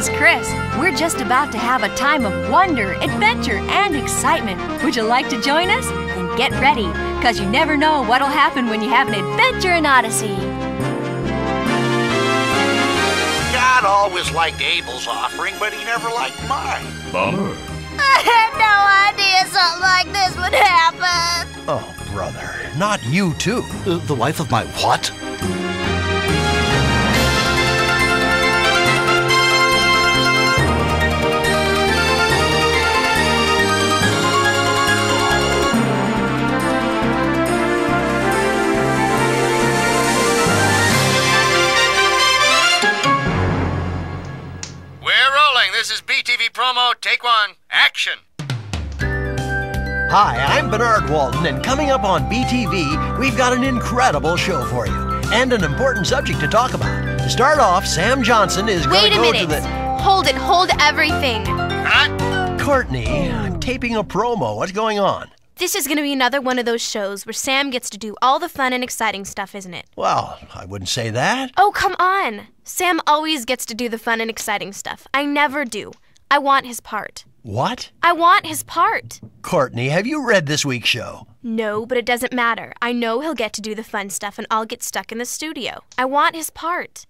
is Chris. We're just about to have a time of wonder, adventure, and excitement. Would you like to join us? Then get ready, because you never know what'll happen when you have an adventure in Odyssey. God always liked Abel's offering, but he never liked mine. Bummer. I had no idea something like this would happen. Oh, brother, not you too. Uh, the wife of my what? Take one. Action. Hi, I'm Bernard Walton, and coming up on BTV, we've got an incredible show for you and an important subject to talk about. To start off, Sam Johnson is going to a go minute. to the. Hold it. Hold everything. Cut. Courtney, I'm taping a promo. What's going on? This is going to be another one of those shows where Sam gets to do all the fun and exciting stuff, isn't it? Well, I wouldn't say that. Oh, come on. Sam always gets to do the fun and exciting stuff. I never do. I want his part. What? I want his part. Courtney, have you read this week's show? No, but it doesn't matter. I know he'll get to do the fun stuff and I'll get stuck in the studio. I want his part.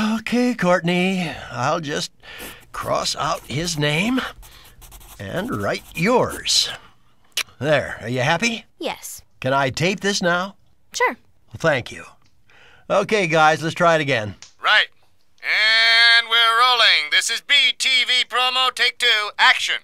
Okay, Courtney, I'll just cross out his name and write yours. There, are you happy? Yes. Can I tape this now? Sure. Well, thank you. Okay, guys, let's try it again. Right. And we're rolling. This is BTV promo. Take two. Action.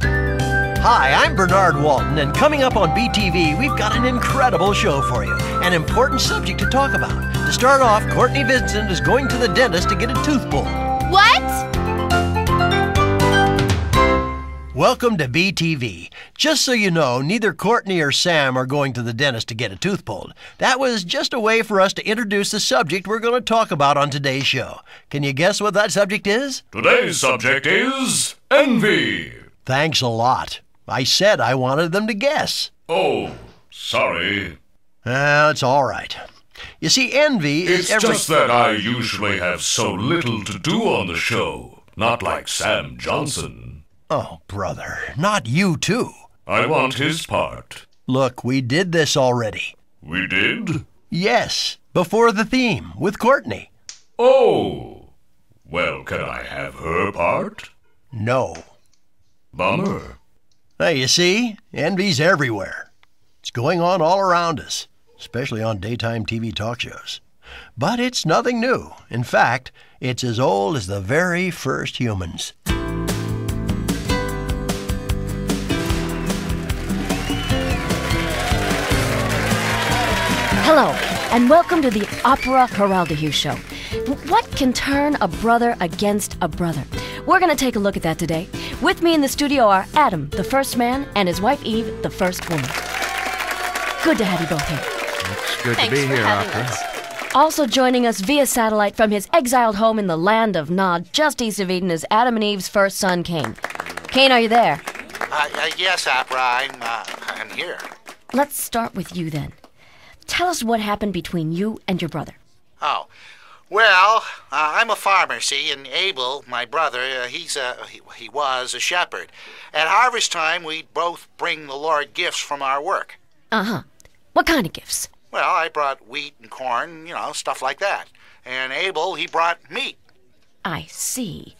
Hi, I'm Bernard Walton, and coming up on BTV, we've got an incredible show for you. An important subject to talk about. To start off, Courtney Vincent is going to the dentist to get a tooth pulled. What? Welcome to BTV. Just so you know, neither Courtney or Sam are going to the dentist to get a tooth pulled. That was just a way for us to introduce the subject we're going to talk about on today's show. Can you guess what that subject is? Today's subject is envy. Thanks a lot. I said I wanted them to guess. Oh, sorry. Well, it's all right. You see, envy is It's every. just that I usually have so little to do on the show. Not like Sam Johnson. Oh, brother, not you too. I want his part. Look, we did this already. We did? Yes, before the theme with Courtney. Oh. Well, can I have her part? No. Bummer. Hey, you see, envy's everywhere. It's going on all around us, especially on daytime TV talk shows. But it's nothing new. In fact, it's as old as the very first humans. Hello, and welcome to the Oprah Heraldahue Show. What can turn a brother against a brother? We're going to take a look at that today. With me in the studio are Adam, the first man, and his wife Eve, the first woman. Good to have you both here. It's good Thanks to be for here, having Oprah. us. Also joining us via satellite from his exiled home in the land of Nod, just east of Eden, is Adam and Eve's first son, Cain. Cain, are you there? Uh, uh, yes, Oprah, I'm, uh, I'm here. Let's start with you then. Tell us what happened between you and your brother. Oh, well, uh, I'm a farmer, see, and Abel, my brother, uh, he's a, he, he was a shepherd. At harvest time, we'd both bring the Lord gifts from our work. Uh huh. What kind of gifts? Well, I brought wheat and corn, you know, stuff like that. And Abel, he brought meat. I see.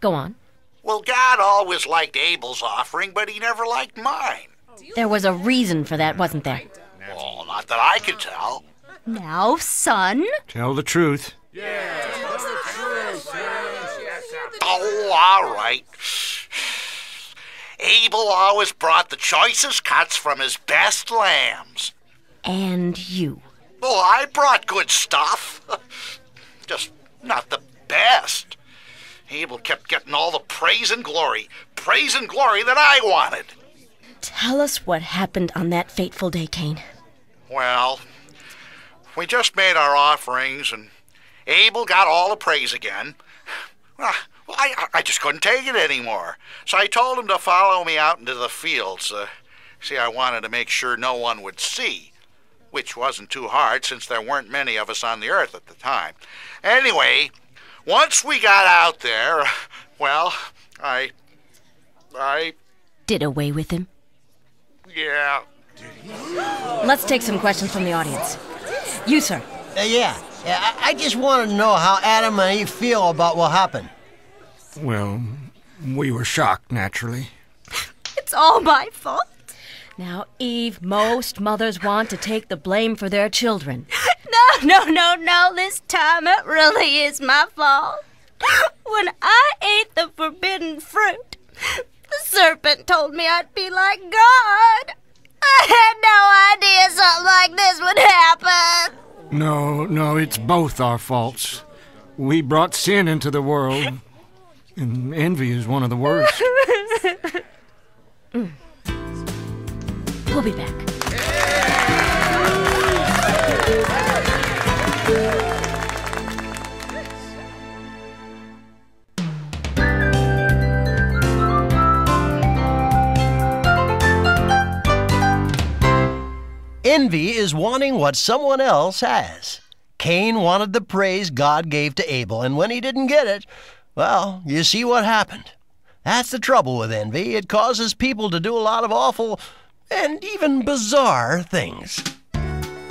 Go on. Well, God always liked Abel's offering, but he never liked mine. There was a reason for that, wasn't there? Well, not that I could tell. Now, son. Tell the truth. Yeah, tell the truth. Oh, all right. Abel always brought the choicest cuts from his best lambs. And you. Oh, I brought good stuff. Just not the best. Abel kept getting all the praise and glory, praise and glory that I wanted. Tell us what happened on that fateful day, Cain. Well, we just made our offerings, and Abel got all the praise again. Well, I, I just couldn't take it anymore. So I told him to follow me out into the fields. Uh, see, I wanted to make sure no one would see, which wasn't too hard since there weren't many of us on the earth at the time. Anyway, once we got out there, well, I. I. Did away with him? Yeah. Let's take some questions from the audience. You, sir. Uh, yeah, yeah. I, I just want to know how Adam and Eve feel about what happened. Well, we were shocked, naturally. It's all my fault. Now, Eve, most mothers want to take the blame for their children. No, no, no, no. This time it really is my fault. When I ate the forbidden fruit, the serpent told me I'd be like God. I had no idea something like this would happen. No, no, it's both our faults. We brought sin into the world, and envy is one of the worst. We'll be back. Envy is wanting what someone else has. Cain wanted the praise God gave to Abel, and when he didn't get it, well, you see what happened. That's the trouble with envy. It causes people to do a lot of awful and even bizarre things.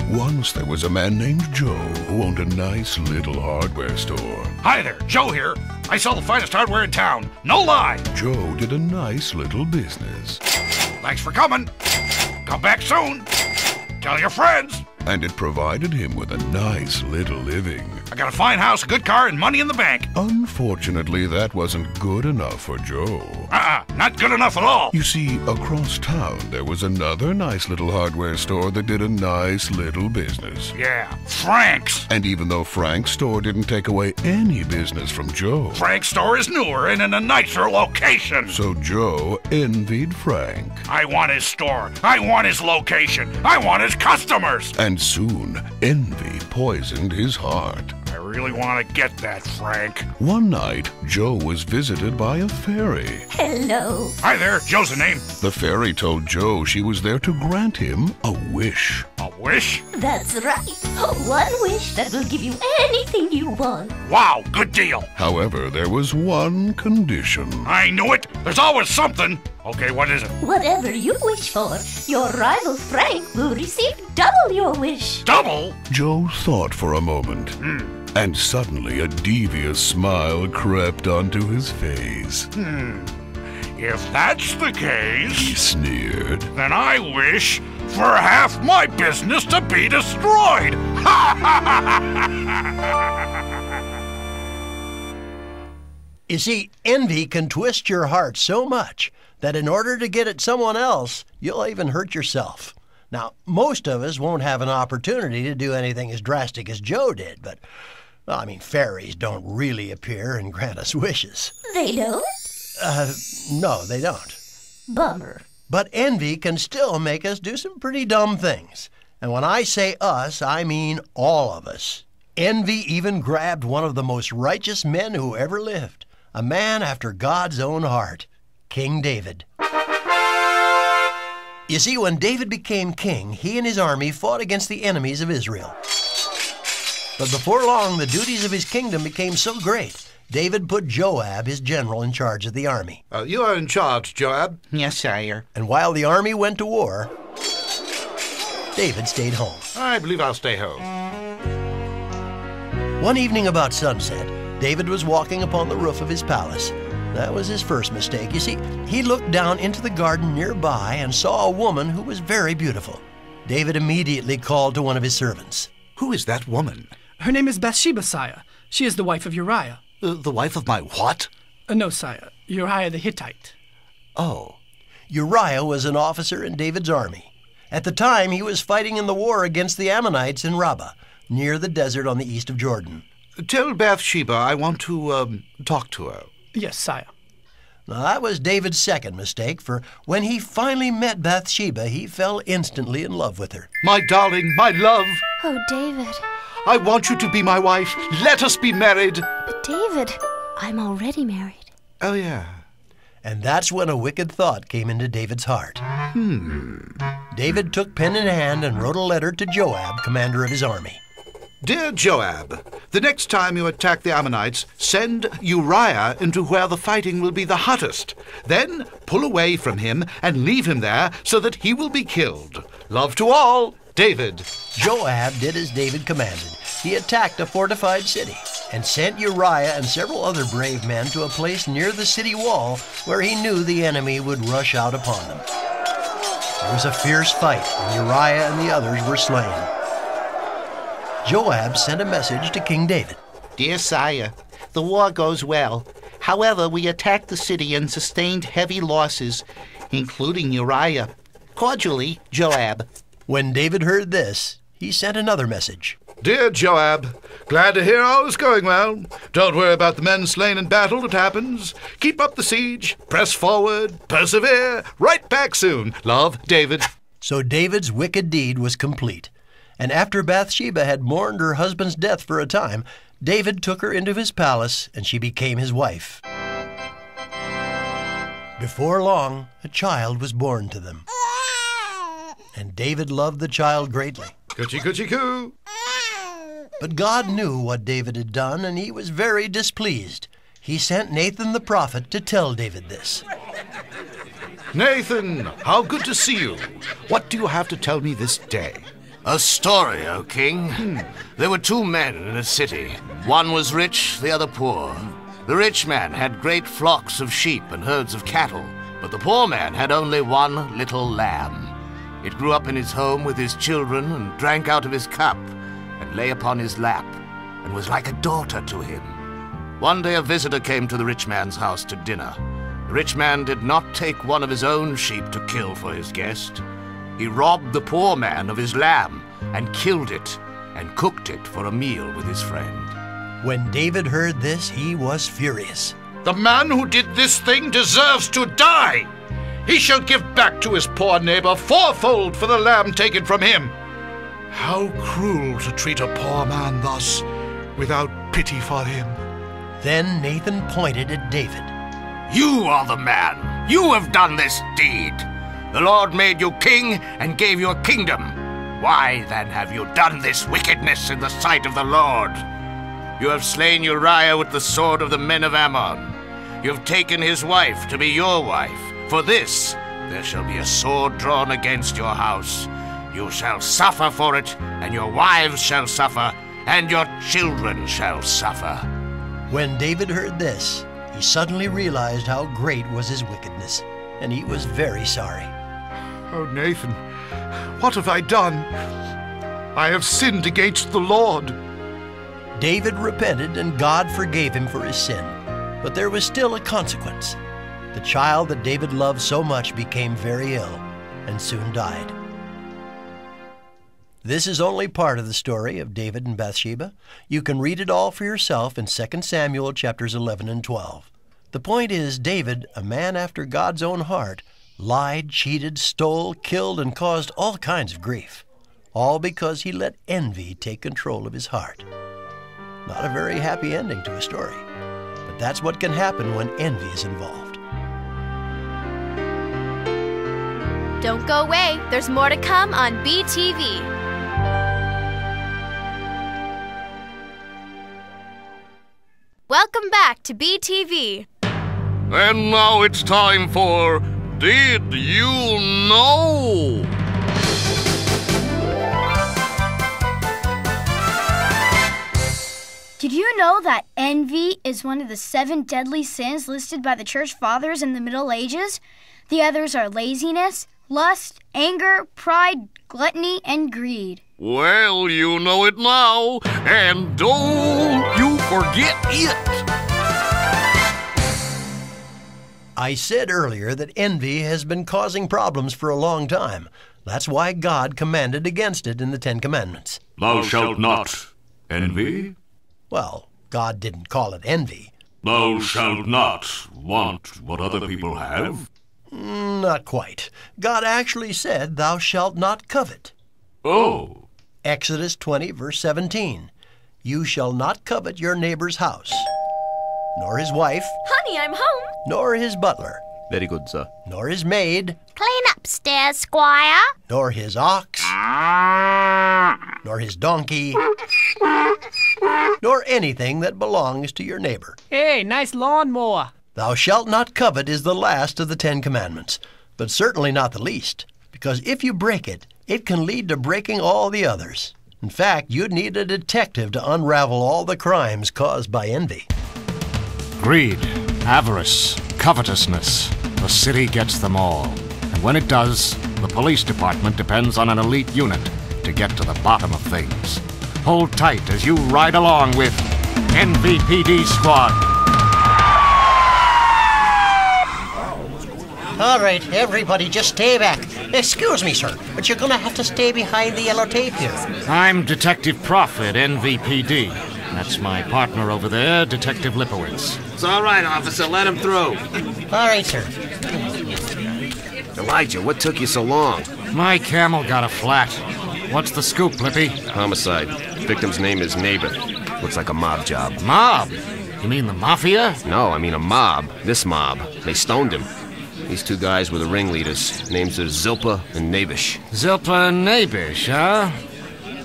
Once there was a man named Joe who owned a nice little hardware store. Hi there, Joe here. I sell the finest hardware in town. No lie. Joe did a nice little business, Thanks for coming. Come back soon. Tell your friends. And it provided him with a nice little living. I got a fine house, a good car, and money in the bank. Unfortunately, that wasn't good enough for Joe. Uh-uh, not good enough at all. You see, across town there was another nice little hardware store that did a nice little business. Yeah, Frank's. And even though Frank's store didn't take away any business from Joe, Frank's store is newer and in a nicer location. so Joe envied Frank. I want his store. I want his location. I want his customers. And soon, envy poisoned his heart. I really want to get that, Frank. One night, Joe was visited by a fairy. Hello. Hi there, Joe's the name. The fairy told Joe she was there to grant him a wish. A wish? That's right. One wish that will give you anything you want. Wow, good deal. However, there was one condition. I knew it. There's always something. Okay, what is it? Whatever you wish for, your rival Frank will receive double your wish. Double? Joe thought for a moment, hmm. And suddenly a devious smile crept onto his face. Hmm. If that's the case, He sneered. then I wish for half my business to be destroyed. You see, envy can twist your heart so much that in order to get at someone else, you'll even hurt yourself. Now, most of us won't have an opportunity to do anything as drastic as Joe did, but, well, I mean, fairies don't really appear and grant us wishes. They don't? Uh, no, they don't. Bummer. But envy can still make us do some pretty dumb things. And when I say us, I mean all of us. Envy even grabbed one of the most righteous men who ever lived, a man after God's own heart, King David. You see, when David became king, he and his army fought against the enemies of Israel. But before long, the duties of his kingdom became so great, David put Joab, his general, in charge of the army. Uh, you are in charge, Joab. yes, sire. And while the army went to war, David stayed home. I believe I'll stay home. One evening about sunset, David was walking upon the roof of his palace. That was his first mistake. You see, he looked down into the garden nearby and saw a woman who was very beautiful. David immediately called to one of his servants. Who is that woman? Her name is Bathsheba, sire. She is the wife of Uriah. Uh, the wife of my what? Uh, no, sire. Uriah the Hittite. Oh. Uriah was an officer in David's army. At the time, he was fighting in the war against the Ammonites in Rabbah, near the desert on the east of Jordan. Tell Bathsheba I want to um, talk to her. Yes, sire. Now, that was David's second mistake, for when he finally met Bathsheba, he fell instantly in love with her. My darling, my love, Oh, David. I want you to be my wife. Let us be married. But, David, I'm already married. Oh, yeah. And that's when a wicked thought came into David's heart. Hmm. David took pen in hand and wrote a letter to Joab, commander of his army. Dear Joab, The next time you attack the Ammonites, send Uriah into where the fighting will be the hottest. Then pull away from him and leave him there so that he will be killed. Love to all, David. Joab did as David commanded. He attacked a fortified city and sent Uriah and several other brave men to a place near the city wall where he knew the enemy would rush out upon them. There was a fierce fight, and Uriah and the others were slain. Joab sent a message to King David. Dear sire, the war goes well. However, we attacked the city and sustained heavy losses, including Uriah. Cordially, Joab. When David heard this, he sent another message. Dear Joab, glad to hear all is going well. Don't worry about the men slain in battle, it happens. Keep up the siege, press forward, persevere, write back soon. Love, David. So David's wicked deed was complete. And after Bathsheba had mourned her husband's death for a time, David took her into his palace, and she became his wife. Before long, a child was born to them. And David loved the child greatly. Coochie coochie coo. But God knew what David had done, and he was very displeased. He sent Nathan the prophet to tell David this. Nathan, how good to see you. What do you have to tell me this day? A story, O king. Hmm. There were two men in a city. One was rich, the other poor. The rich man had great flocks of sheep and herds of cattle, but the poor man had only one little lamb. It grew up in his home with his children and drank out of his cup and lay upon his lap and was like a daughter to him. One day a visitor came to the rich man's house to dinner. The rich man did not take one of his own sheep to kill for his guest. He robbed the poor man of his lamb and killed it and cooked it for a meal with his friend. When David heard this, he was furious. The man who did this thing deserves to die. He shall give back to his poor neighbor fourfold for the lamb taken from him. How cruel to treat a poor man thus, without pity for him. Then Nathan pointed at David. You are the man. You have done this deed. The Lord made you king and gave you a kingdom. Why then have you done this wickedness in the sight of the Lord? You have slain Uriah with the sword of the men of Ammon. You have taken his wife to be your wife. For this there shall be a sword drawn against your house. You shall suffer for it, and your wives shall suffer, and your children shall suffer. When David heard this, he suddenly realized how great was his wickedness, and he was very sorry. Oh, Nathan, what have I done? I have sinned against the Lord. David repented, and God forgave him for his sin. But there was still a consequence. The child that David loved so much became very ill and soon died. This is only part of the story of David and Bathsheba. You can read it all for yourself in 2 Samuel chapters 11 and 12. The point is David, a man after God's own heart, lied, cheated, stole, killed, and caused all kinds of grief. All because he let envy take control of his heart. Not a very happy ending to a story, but that's what can happen when envy is involved. Don't go away. There's more to come on BTV. Welcome back to BTV. And now it's time for Did You Know? Did you know that envy is one of the seven deadly sins listed by the church fathers in the Middle Ages? The others are laziness, lust, anger, pride, gluttony, and greed. Well, you know it now, and don't you forget it. I said earlier that envy has been causing problems for a long time. That's why God commanded against it in the Ten Commandments. Thou shalt not envy. Well, God didn't call it envy. Thou shalt not want what other people have. Not quite. God actually said, Thou shalt not covet. Oh. Exodus 20, verse 17. You shall not covet your neighbor's house, nor his wife, Honey, I'm home. nor his butler, Very good, sir. nor his maid, Clean upstairs, Squire. nor his ox, nor his donkey, nor anything that belongs to your neighbor. Hey, nice lawnmower. Thou shalt not covet is the last of the Ten Commandments, but certainly not the least, because if you break it, it can lead to breaking all the others. In fact, you'd need a detective to unravel all the crimes caused by envy. Greed, avarice, covetousness. The city gets them all. And when it does, the police department depends on an elite unit to get to the bottom of things. Hold tight as you ride along with NVPD Squad. All right, everybody, just stay back. Excuse me, sir, but you're gonna have to stay behind the yellow tape here. I'm Detective Prophet, NVPD. That's my partner over there, Detective Lipowitz. It's all right, officer. Let him through. All right, sir. Elijah, what took you so long? My camel got a flat. What's the scoop, Lippy? Homicide. Victim's name is Naboth. Looks like a mob job. Mob? You mean the mafia? No, I mean a mob. This mob. They stoned him. These two guys were the ringleaders. Names are Zilpa and Nabish. Zilpa and Nabish, huh?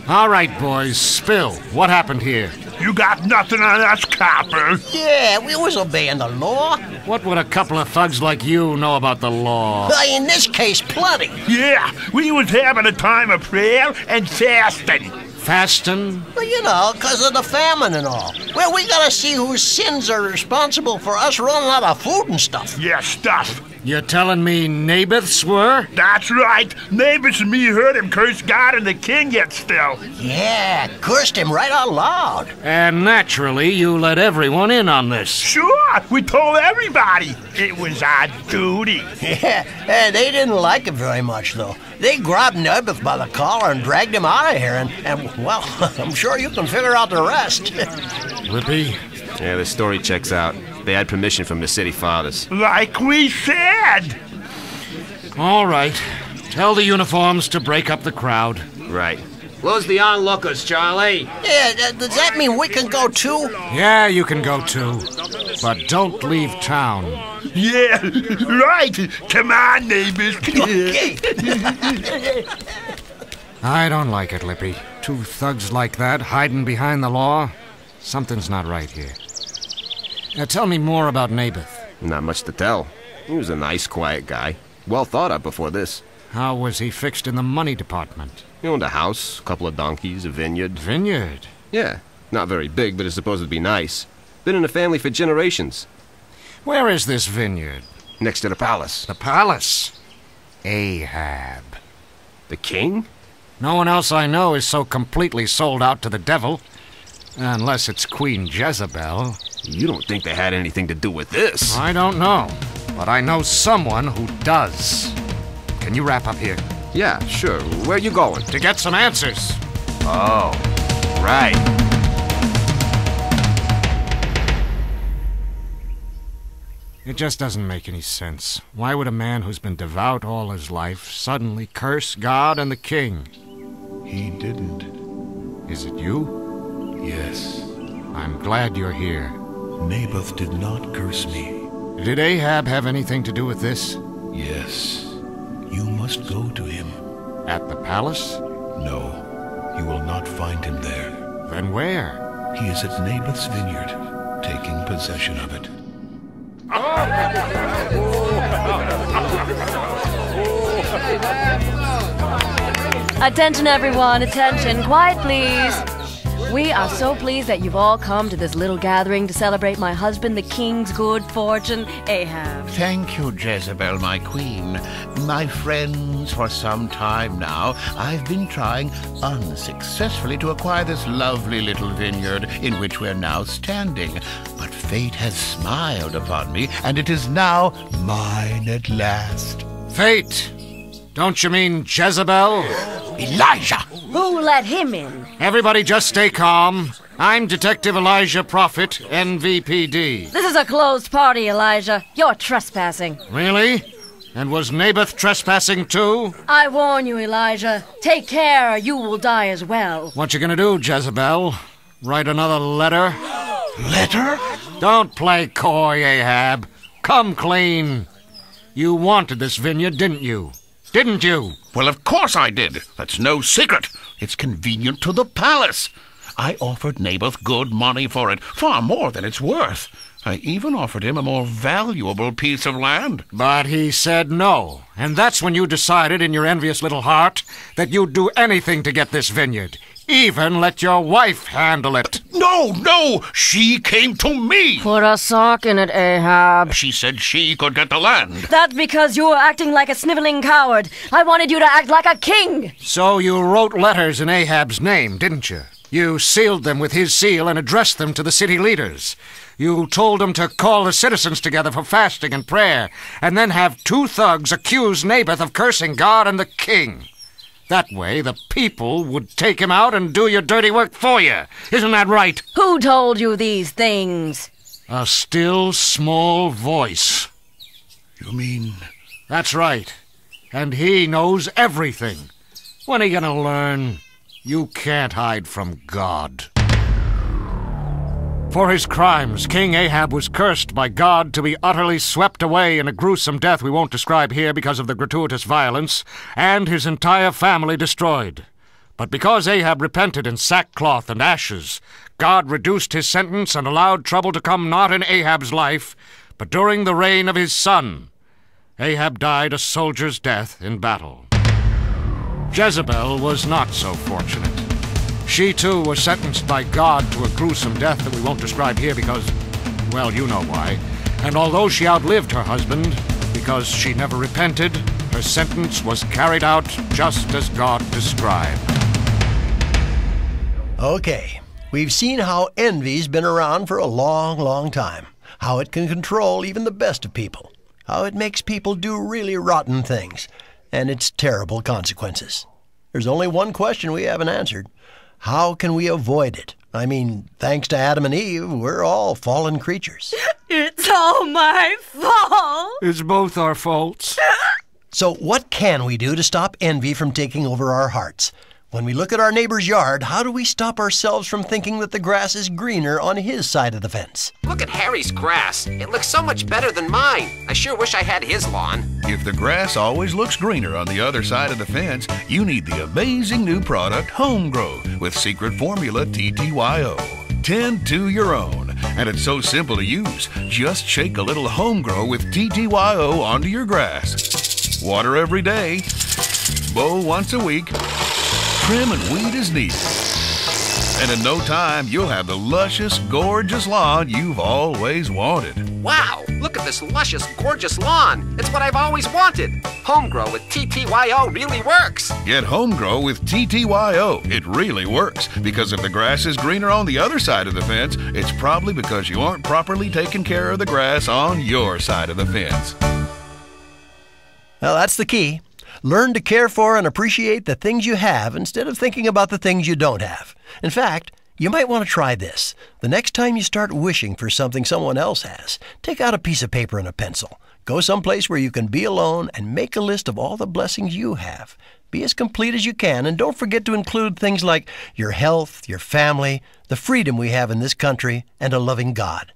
All right, boys, spill. What happened here? You got nothing on us, copper. Yeah, we was obeying the law. What would a couple of thugs like you know about the law? In this case, plenty. Yeah, we was having a time of prayer and fasting. Fasting? Well, you know, 'cause of the famine and all. Well, we gotta see whose sins are responsible for us running out of food and stuff. Yeah, stuff. You're telling me Naboths were? That's right. Neighbors and me heard him curse God and the king yet still. Yeah, cursed him right out loud. And naturally, you let everyone in on this. Sure, we told everybody. It was our duty. Yeah, they didn't like it very much, though. They grabbed Naboth by the collar and dragged him out of here, and, and well, I'm sure you can figure out the rest. Lippy? Yeah, the story checks out. They had permission from the city fathers. Like we said. All right. Tell the uniforms to break up the crowd. Right. Close the onlookers, Charlie. Yeah, does that mean we can go too? Yeah, you can go too. But don't leave town. Yeah, right. Come on, neighbors. Okay. I don't like it, Lippy. Two thugs like that hiding behind the law. Something's not right here. Now tell me more about Naboth. Not much to tell. He was a nice, quiet guy. Well thought of before this. How was he fixed in the money department? He owned a house, a couple of donkeys, a vineyard. Vineyard? Yeah. Not very big, but it's supposed to be nice. Been in the family for generations. Where is this vineyard? Next to the palace. The palace? Ahab. The king? No one else I know is so completely sold out to the devil. Unless it's Queen Jezebel. You don't think they had anything to do with this? I don't know. But I know someone who does. Can you wrap up here? Yeah, sure. Where you going? To get some answers. Oh, right. It just doesn't make any sense. Why would a man who's been devout all his life suddenly curse God and the king? He didn't. Is it you? Yes. I'm glad you're here. Naboth did not curse me. Did Ahab have anything to do with this? Yes. You must go to him. At the palace? No, you will not find him there. Then where? He is at Naboth's vineyard, taking possession of it. Attention, everyone, attention. Quiet, please. We are so pleased that you've all come to this little gathering to celebrate my husband, the king's good fortune, Ahab. Thank you, Jezebel, my queen. My friends, for some time now, I've been trying unsuccessfully to acquire this lovely little vineyard in which we're now standing. But fate has smiled upon me, and it is now mine at last. Fate! Don't you mean Jezebel? Elijah! Who let him in? Everybody just stay calm. I'm Detective Elijah Prophet, NVPD. This is a closed party, Elijah. You're trespassing. Really? And was Naboth trespassing too? I warn you, Elijah. Take care, or you will die as well. What you gonna do, Jezebel? Write another letter? Letter? Don't play coy, Ahab. Come clean. You wanted this vineyard, didn't you? Didn't you? Well, of course I did. That's no secret. It's convenient to the palace. I offered Naboth good money for it, far more than it's worth. I even offered him a more valuable piece of land. But he said no. And that's when you decided in your envious little heart that you'd do anything to get this vineyard. Even let your wife handle it. No, no! She came to me! Put a sock in it, Ahab. She said she could get the land. That's because you were acting like a sniveling coward. I wanted you to act like a king. So you wrote letters in Ahab's name, didn't you? You sealed them with his seal and addressed them to the city leaders. You told them to call the citizens together for fasting and prayer, and then have two thugs accuse Naboth of cursing God and the king. That way, the people would take him out and do your dirty work for you. Isn't that right? Who told you these things? A still small voice. You mean. That's right. And he knows everything. When are you gonna learn? You can't hide from God. For his crimes, King Ahab was cursed by God to be utterly swept away in a gruesome death we won't describe here because of the gratuitous violence, and his entire family destroyed. But because Ahab repented in sackcloth and ashes, God reduced his sentence and allowed trouble to come not in Ahab's life, but during the reign of his son. Ahab died a soldier's death in battle. Jezebel was not so fortunate. She too was sentenced by God to a gruesome death that we won't describe here because, well, you know why. And although she outlived her husband, because she never repented, her sentence was carried out just as God described. Okay, we've seen how envy's been around for a long, long time. How it can control even the best of people. How it makes people do really rotten things. And its terrible consequences. There's only one question we haven't answered. How can we avoid it? I mean, thanks to Adam and Eve, we're all fallen creatures. It's all my fault. It's both our faults. So, what can we do to stop envy from taking over our hearts? When we look at our neighbor's yard, how do we stop ourselves from thinking that the grass is greener on his side of the fence? Look at Harry's grass. It looks so much better than mine. I sure wish I had his lawn. If the grass always looks greener on the other side of the fence, you need the amazing new product Home Grow with secret formula TTYO. Tend to your own, and it's so simple to use. Just shake a little Home Grow with TTYO onto your grass. Water every day, mow once a week, trim and weed as needed. And in no time, you'll have the luscious, gorgeous lawn you've always wanted. Wow, look at this luscious, gorgeous lawn. It's what I've always wanted. Home Grow with TTYO really works. Get Home Grow with TTYO. It really works because if the grass is greener on the other side of the fence, it's probably because you aren't properly taking care of the grass on your side of the fence. Well, that's the key. Learn to care for and appreciate the things you have instead of thinking about the things you don't have. In fact, you might want to try this. The next time you start wishing for something someone else has, take out a piece of paper and a pencil. Go someplace where you can be alone and make a list of all the blessings you have. Be as complete as you can, and don't forget to include things like your health, your family, the freedom we have in this country, and a loving God.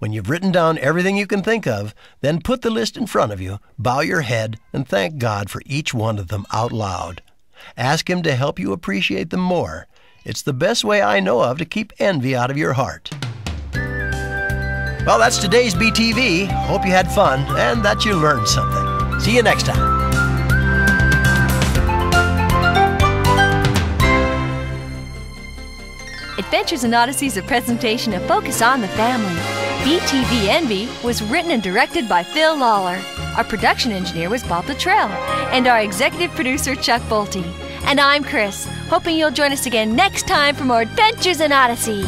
When you've written down everything you can think of, then put the list in front of you, bow your head, and thank God for each one of them out loud. Ask Him to help you appreciate them more. It's the best way I know of to keep envy out of your heart. Well, that's today's BTV. Hope you had fun and that you learned something. See you next time. Adventures in Odyssey is a presentation of Focus on the Family. BTV Envy was written and directed by Phil Lollar. Our production engineer was Bob Luttrell, and our executive producer, Chuck Bolte. And I'm Chris, hoping you'll join us again next time for more Adventures in Odyssey.